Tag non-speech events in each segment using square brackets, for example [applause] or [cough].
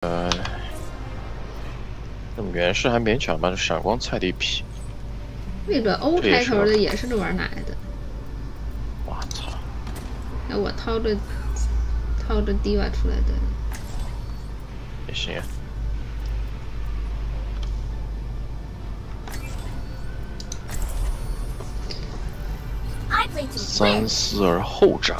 呃，那么原始还勉强吧，闪光菜地皮。那个 O 开头的也是这玩意儿来的。我操！那我掏着掏着 D 瓦出来的。也行。三思而后斩。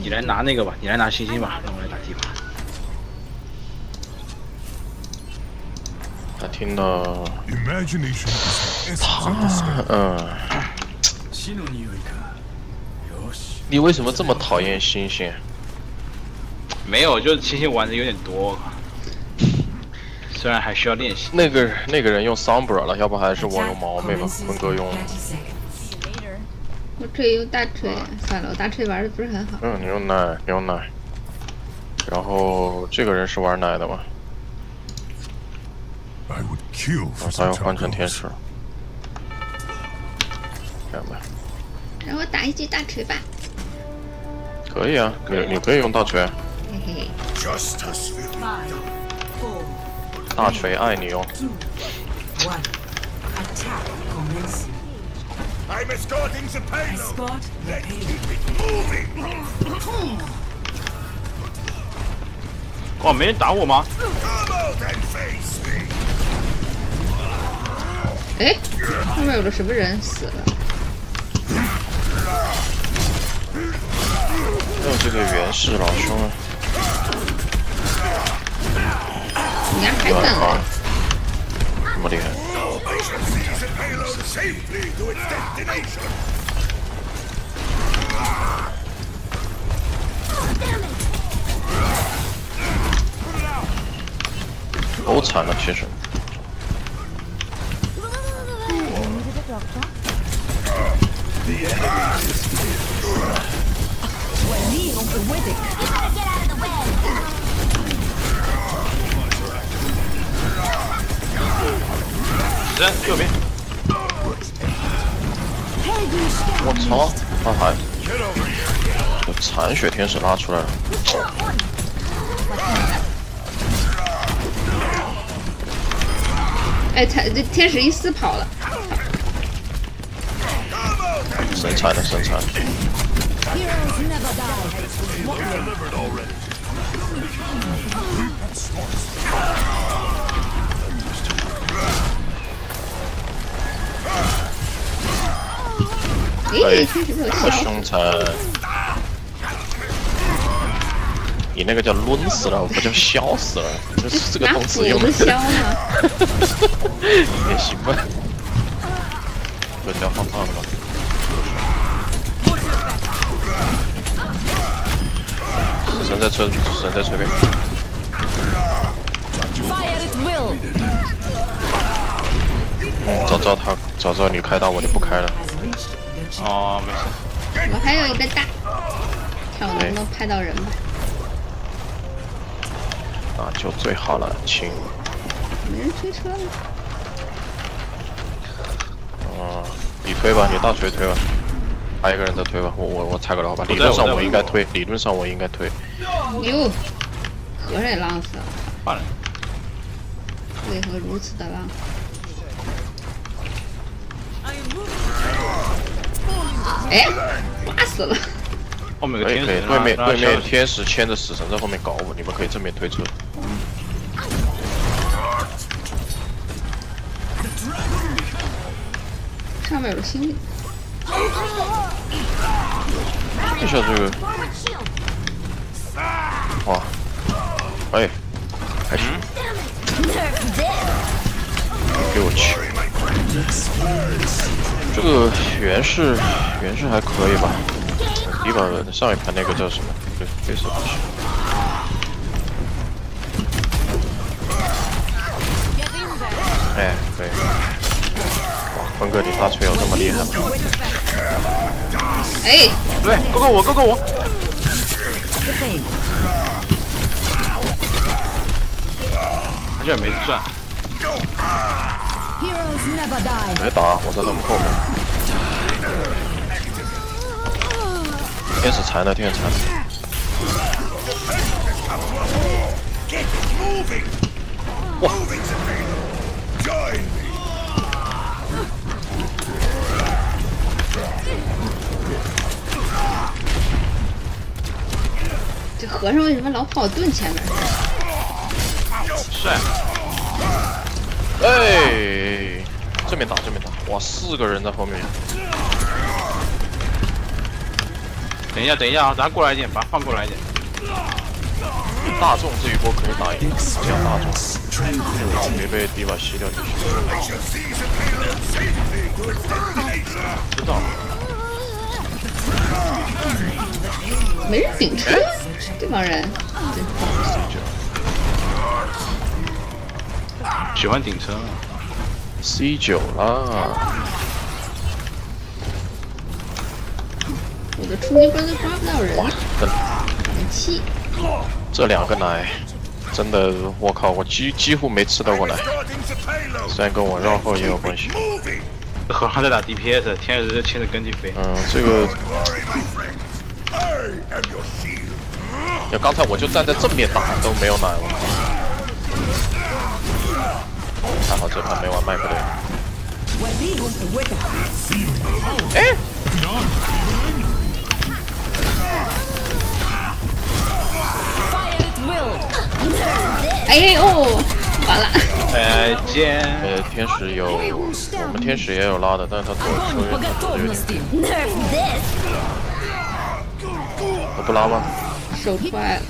你来拿那个吧，你来拿星星吧，让我来打地吧。他听到他，嗯，你为什么这么讨厌星星？没有，就是星星玩的有点多，虽然还需要练习。那个那个人用 Sombra 了，要不还是我用毛妹吧，坤哥用。我可以用大锤，算了，我大锤玩的不是很好。嗯，你用奶，你用奶。然后这个人是玩奶的吗？啊，他要换成天使。看吧。让我打一记大锤吧。可以啊，你你可以用大锤。嘿嘿。[laughs] 大锤爱你哦。I'm escorting the payload. Let's keep it moving. 哇，没人打我吗？哎，后面有个什么人死了？有这个原始老兄啊！你还敢啊？这么厉害！都惨了，其实。 人右边。我操！他还残血天使拉出来了。哎，他这天使一丝跑了。神残的神残。哎，好凶残！你那个叫抡死了，不叫削死了，这是这个动词用的。削吗？也行吧。不叫放炮的吗？神在车，神在车边。嗯，早知道他，早知道你开刀，我就不开了。哦，没事。我还有一个大，看我能不能拍到人吧。那就最好了，亲。没人推车了。哦，你推吧，你大锤推吧。还有一个人在推吧，我我我踩个老吧。理论上我应该推，理论上我应该推。哟，和尚也浪死了。罢了。为何如此的浪？哎，挂死了！后面可以可以，对面对面天使牵着死神在后面搞我，你们可以正面推车。上面有个星。一下这个，哇，哎，还行。给我去！这个原氏原氏还可以吧？迪巴上一盘那个叫什么？对，黑色不行。哎，可以。哇，峰哥，你大锤有这么厉害吗？哎，对，哥哥我，哥哥我。他居然没转。别打，我在他们后面。天使残了，天使残了。哇。这和尚为什么老跑盾前面？帅，哎，正面打正面打，哇，四个人在后面，等一下等一下啊，咱过来一点，把他放过来一点。大众这一波可以打赢，这样大众，没被迪瓦吸掉就行。知道，没人顶车，这帮人。真喜欢顶车，C 九啦，我的冲击波都抓不到人，哇，真的很气。这两个奶，真的，我靠，我几几乎没吃到过奶，虽然跟我绕后也有关系。这和尚在打 DPS，天使就牵着跟进飞。嗯，这个，ya 刚才我就站在正面打都没有奶了，还好这盘没完卖不对。哎，哎呦，完了！再见。呃，天使有，我们天使也有拉的，但是他左球员有点，我不拉吗？手坏了，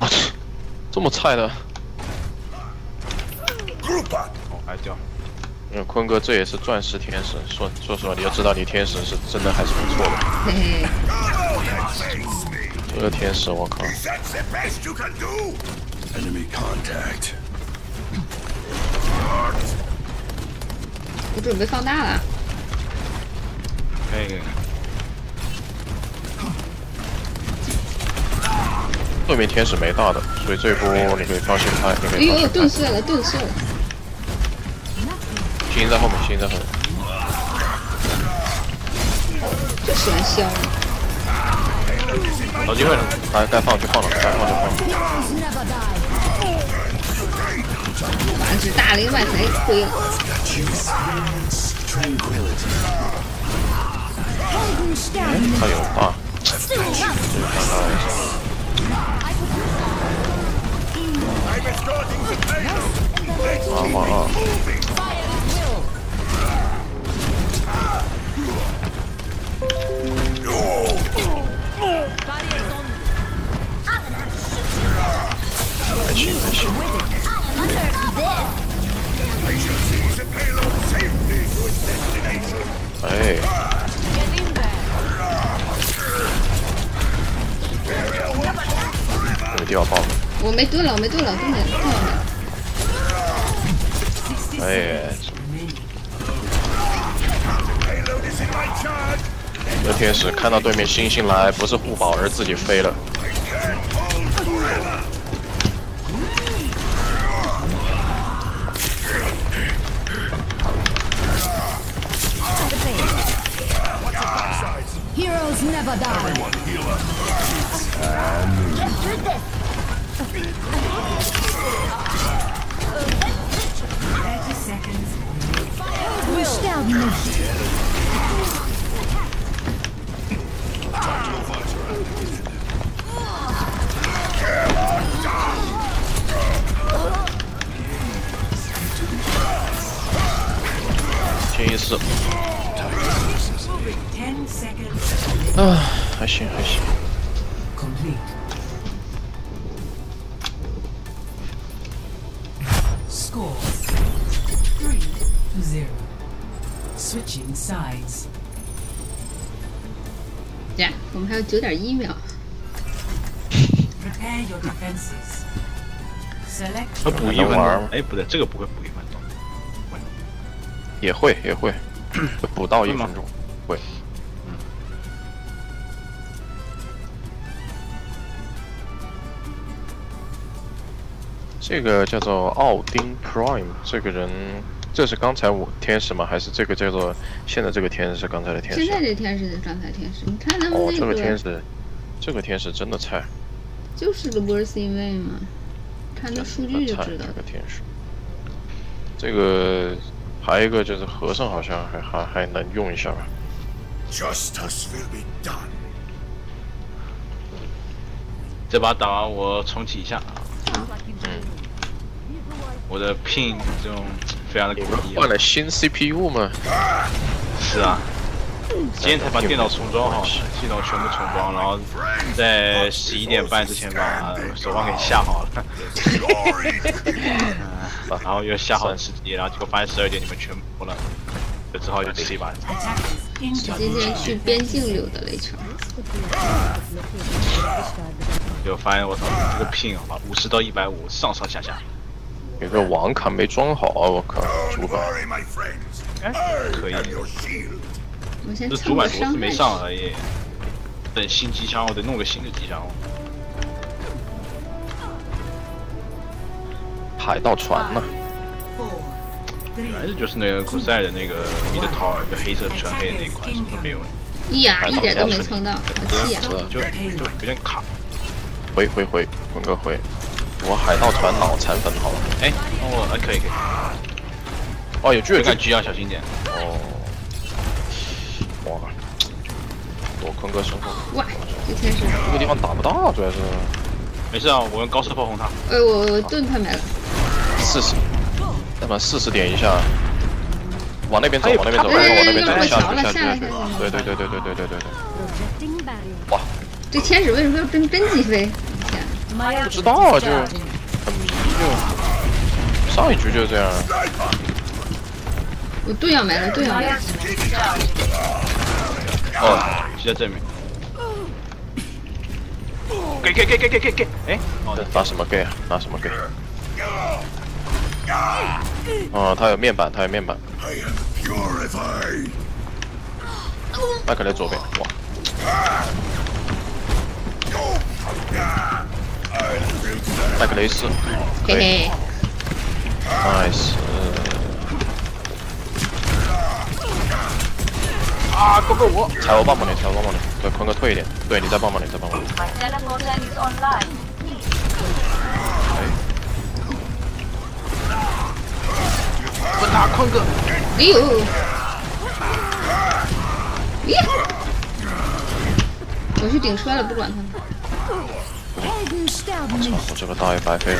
我去，这么菜的。哦，还掉。嗯，坤哥，这也是钻石天使。说说实话，你要知道，你天使是真的还是不错的。这个天使，我靠，That's the best you can do! Enemy contact. 我准备放大了。可以可以。对面天使没大的，所以这一波你可以放心拍，你可哎呦，以放心拍。盾碎了，盾碎了！星在后面，星在后面。就喜欢。找机会了。该该放就放了，该放就放。Die! 完只大了一个外贼，亏了。他有啊!啊哇啊！没盾了，我没盾了，盾没了，盾没了。哎 charge! 这天使看到对面星星来，不是护宝，而自己飞了。Heroes never die! 天一四，Ten seconds 啊，还行还行。complete. To zero. Switching sides. 呀，我们还有九点一秒。Prepare your defenses. Select 呃，补一分。钟哎，不对，这个不会补一分钟。也会也会，会补到一分钟，会。这个叫做奥丁 Prime，这个人，这是刚才我天使吗？还是这个叫做现在这个天使是刚才的天使？现在这天使是刚才天使，你看他们哦，这个天使，这个天使真的菜。就是个 worth in way 嘛，看那数据就知道这。个天使。这个还有一个就是和尚，好像还还还能用一下吧。Justice will be done. 这把打完我重启一下啊。我的 pin 这种非常的诡异啊换。了新 CPU 嘛？是啊，今天才把电脑重装好，系统全部重装，然后在十一点半之前把手环给下好了! [laughs] 然后又下好了吃鸡，然后结果发现十二点你们全部了，就只好又吃一把。Attackers 今天去边境溜达了一圈，就发现我操，这个 ping 好吧，五十到一百五，上上下下，有个网卡没装好啊，我靠，主板 worry, my friends. 哎，可以这主板螺丝没上而已。等新机枪，我得弄个新的机枪。海盗船呢原来这就是那个库赛的那个米的套，就黑色全黑的那一款，什么都没有，一呀，一点都没蹭到，好气呀！就就有点卡。回回回，滚个回！我海盗船脑残粉好了。哎，哦，哎，可以可以，哦，有巨人这个狙要小心点。哦，哇，躲坤哥身后，哇，这天使，这个地方打不到，主要是没事啊，我用高射炮轰他。哎，我我盾快没了，四十，那么四十点一下，往那边走，哎往那边走，往那边走，下下去下去下来下来，对对对对对对对对对 barrier. 这天使为什么要真真击飞？不知道啊，就很迷就，上一局就这样，我盾要没了，盾要没了.哦，就在这面。给给给给给给给！哎，哦，拿什么 gay 啊？拿什么 gay？哦，他有面板，他有面板.麦克雷左边，哇，麦克雷斯，可以嘿嘿，，nice，啊，够够我！踩我棒棒你，踩我棒棒你，对，坤哥退一点，对你再棒棒你，再棒棒你，My teleporter is online. 我打坤哥！哎呦，咦，我去顶车了，不管他我操我这个大也白费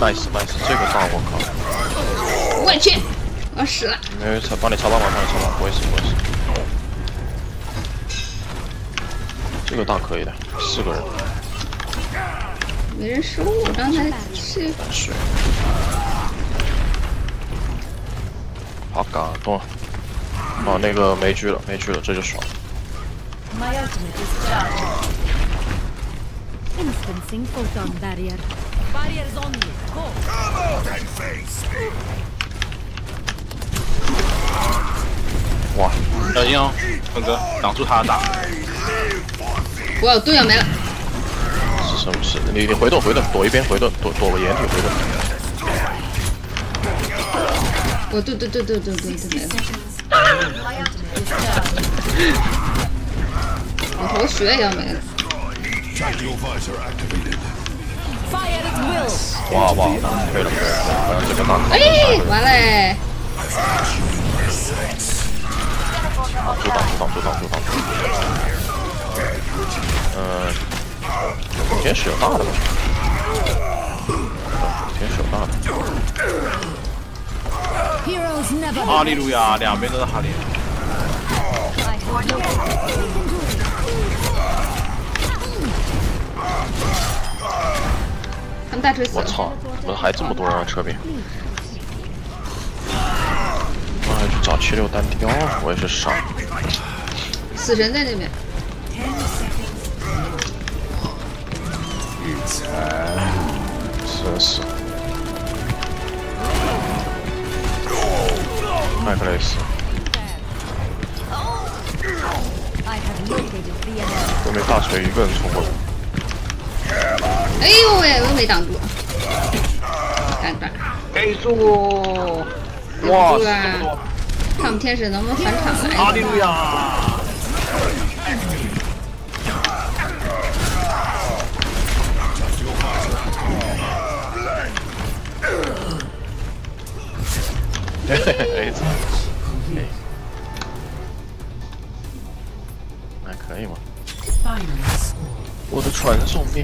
nice nice，这个大我靠，我去，我要死了！没有操，帮你操帮忙，帮你操帮，不会死不会死。这个大可以的，四个人，没人收我，刚才是水。好感动。哦，那个没狙了，没狙了，这就爽。My ultimate is charging. Instancing photon barrier. Barrier is on me. Go. Come out and face me. 哇，小心哦，坤哥，挡住他的打。我有盾要没了，是什么？事你你回盾回盾，躲一边回盾，躲躲个掩体回盾。我盾盾盾盾盾盾盾没了.我头 [laughs] 血也要没了。哇哇，可以了这个大哎，完嘞！阻挡阻挡阻挡阻挡。嗯，天使有大的吧？天使有大哈利路亚，两边都是哈利。大锤死了，我操，怎么还这么多人啊？车边。妈呀，去找七六单挑，我也是傻。死神在那边。Seconds 是是。麦克雷斯.对面大锤一个人冲过来，哎呦喂，我又没挡住，干断，给住哇，不住这么啊多！！看我们天使能不能返场来？哈利路亚！嘿嘿嘿，哎，还可以吗？我的传送面。